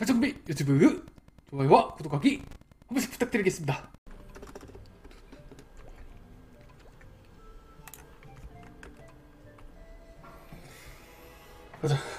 설정비 유튜브 좋아요와 구독하기 한 번씩 부탁드리겠습니다. 가자.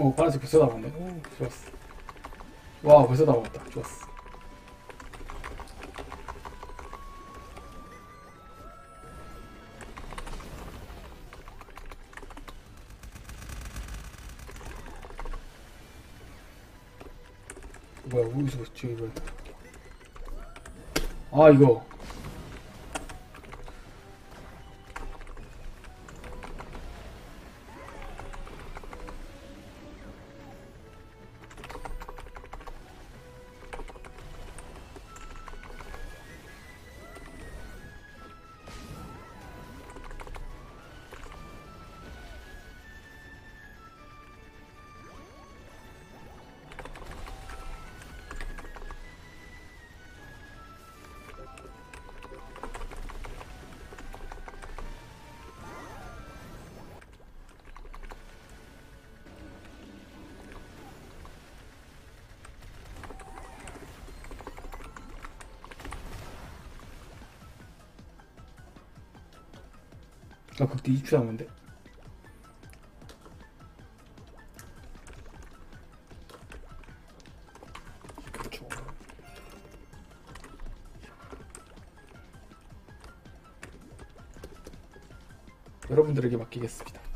어, 파란색 벌써 나왔네. 오, 좋았어. 와, 벌써 나왔다. 좋았어. 뭐야, 어디서 지금 이거. 아, 이거. 나 그때 20초 남았는데? 여러분들에게 맡기겠습니다.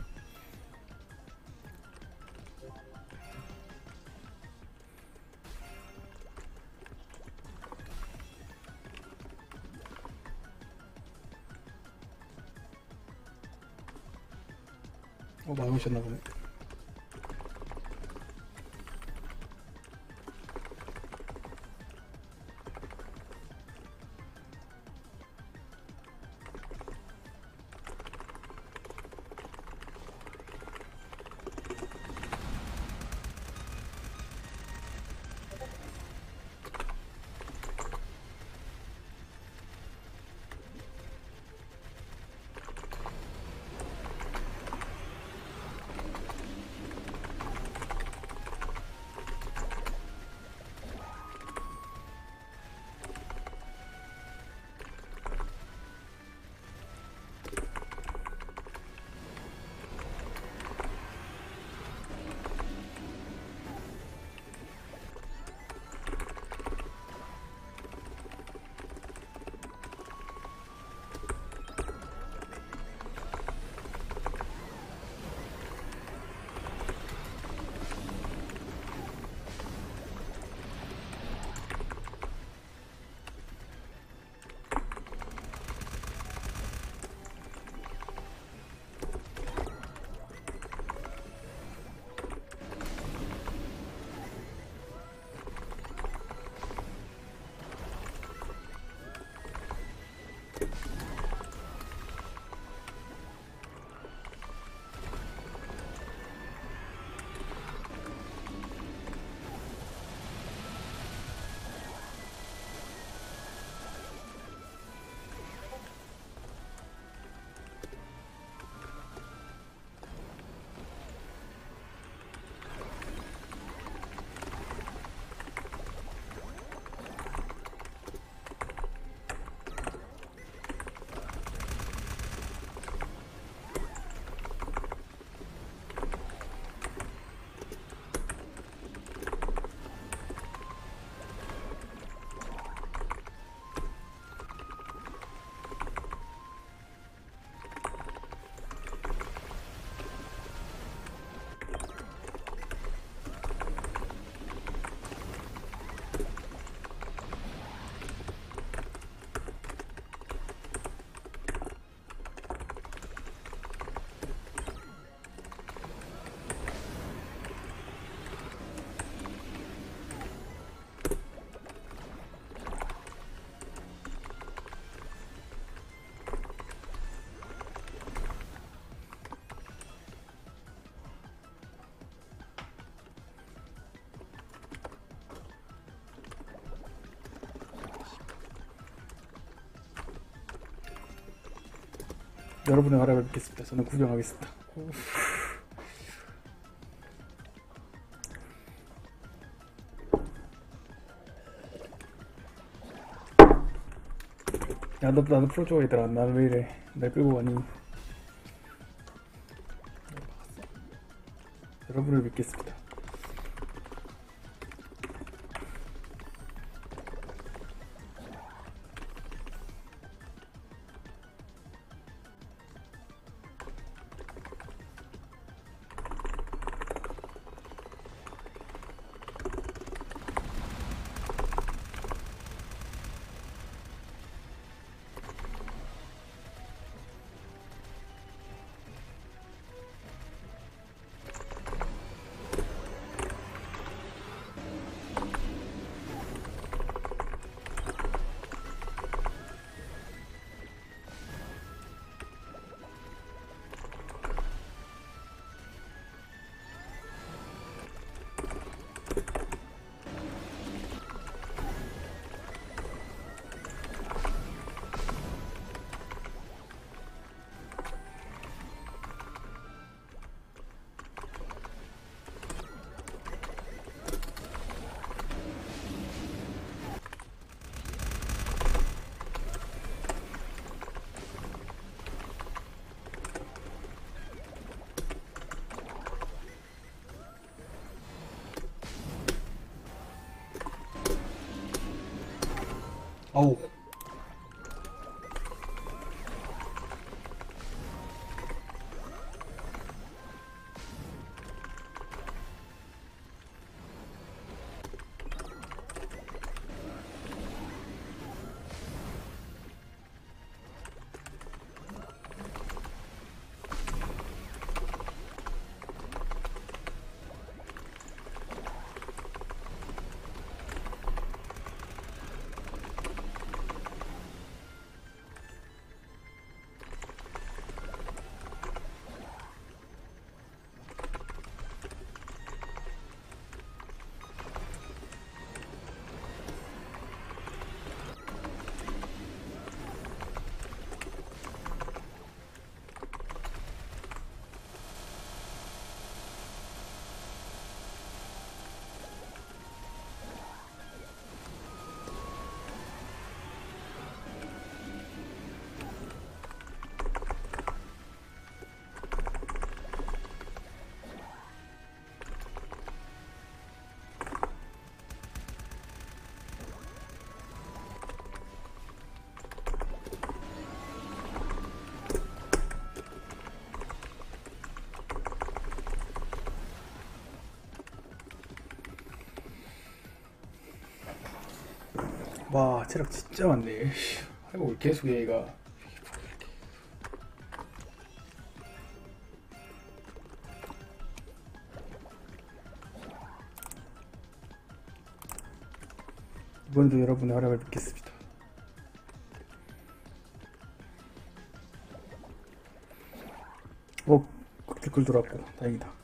어, 많이 오셨나 보네. 여러분의 활약을 믿겠습니다. 저는 구경하겠습니다. 야, 너, 나도 풀어줘, 얘들아. 나는 왜 이래. 날 끌고 가니. 여러분을 믿겠습니다. 아 와, 체력 진짜 많네. 씨. 아이고, 계속 얘가. 이번에도 여러분의 활약을 믿겠습니다. 어, 댓글 돌았고, 다행이다.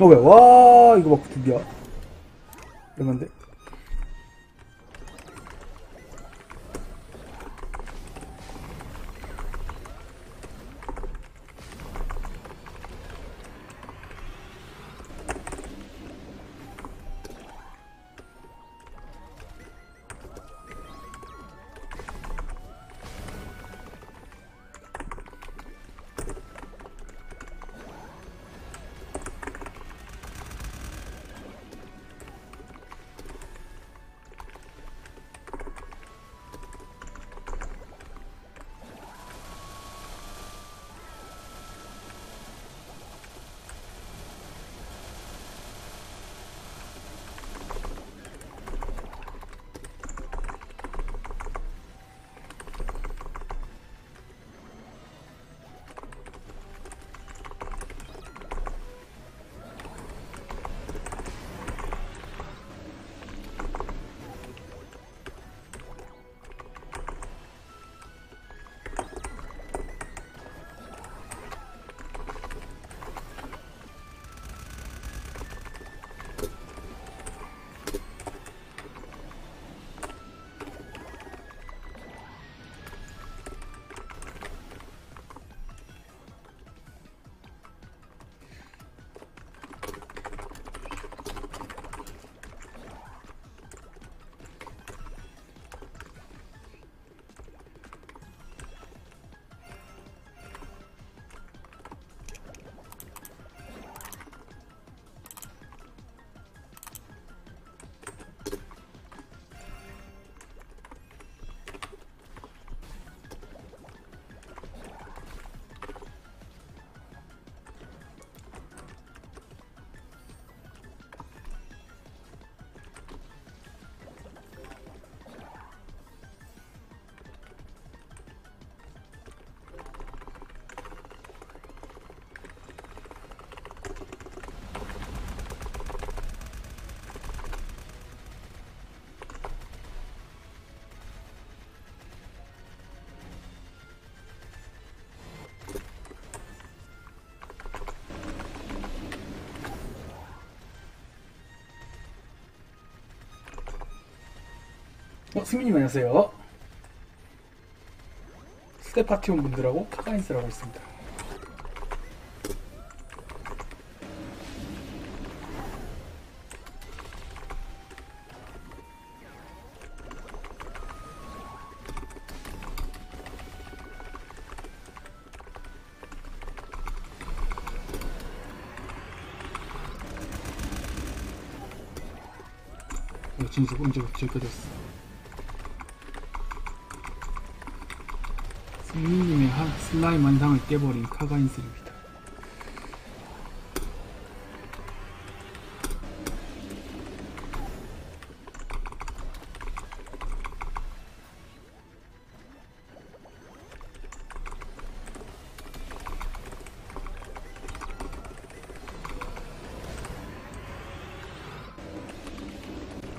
어, 왜? 와, 이거 막 드디어. 얼만데? 어, 승민님 안녕하세요. 스테 파티 온 분들하고 카가인스라고 있습니다. 어, 진짜 언제 저기까지 왔어. 한 슬라임 한상을 깨버린 카가인스입니다.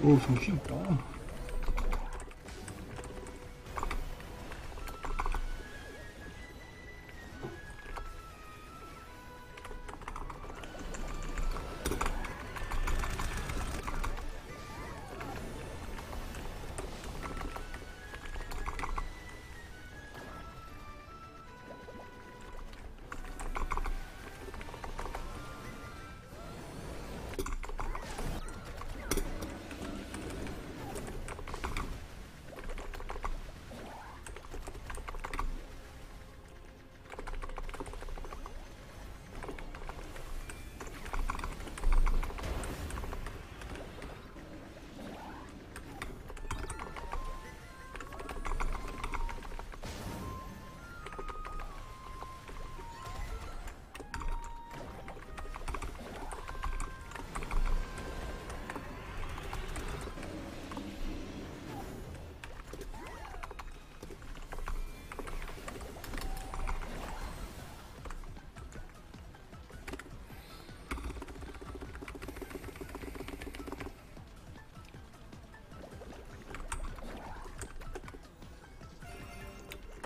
오, 정신없다.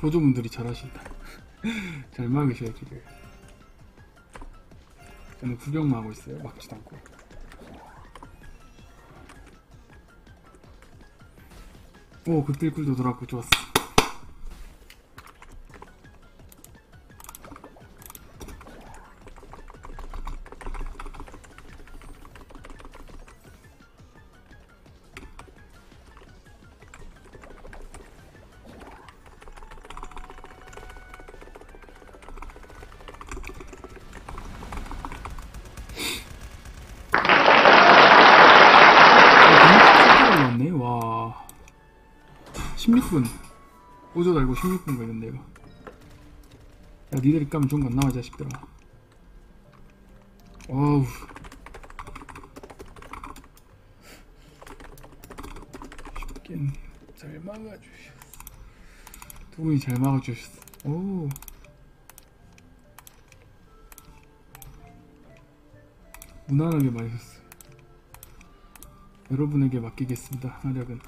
보조분들이 잘하신다. 잘 막으셔야 길을. 저는 구경만 하고 있어요. 막지도 않고. 오, 그때 꿀도 돌았고 좋았어. 16분. 오조 달고 16분 걸렸네 이거. 야 니들이 까면 좋은 건 나와 이 자식들아 어우. 쉽게 잘 막아주셨어 두 분이 잘 막아주셨어. 오 무난하게 맞으셨어. 여러분에게 맡기겠습니다. 하력은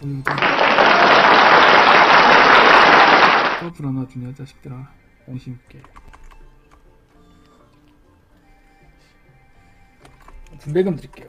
어이구 더블 하나 주냐 자식들아 관심 있게. 분배금 드릴게요.